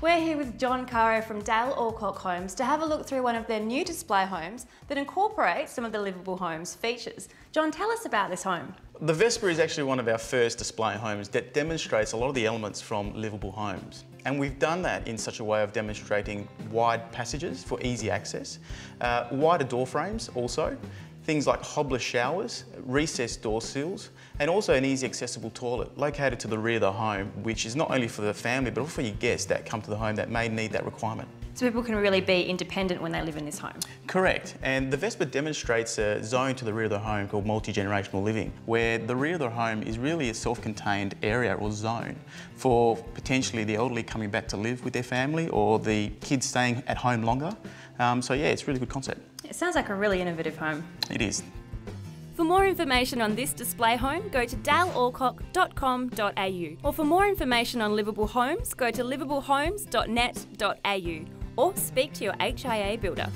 We're here with John Caro from Dale Alcock Homes to have a look through one of their new display homes that incorporates some of the Livable Homes features. John, tell us about this home. The Vespa is actually one of our first display homes that demonstrates a lot of the elements from livable homes. And we've done that in such a way of demonstrating wide passages for easy access, uh, wider door frames also, things like hobless showers, recessed door sills, and also an easy accessible toilet located to the rear of the home, which is not only for the family, but also for your guests that come to the home that may need that requirement. So people can really be independent when they live in this home. Correct, and the Vespa demonstrates a zone to the rear of the home called multi-generational living, where the rear of the home is really a self-contained area or zone for potentially the elderly coming back to live with their family or the kids staying at home longer. Um, so yeah, it's a really good concept. It sounds like a really innovative home. It is. For more information on this display home, go to dalealcock.com.au. Or for more information on livable homes, go to livablehomes.net.au or speak to your HIA builder.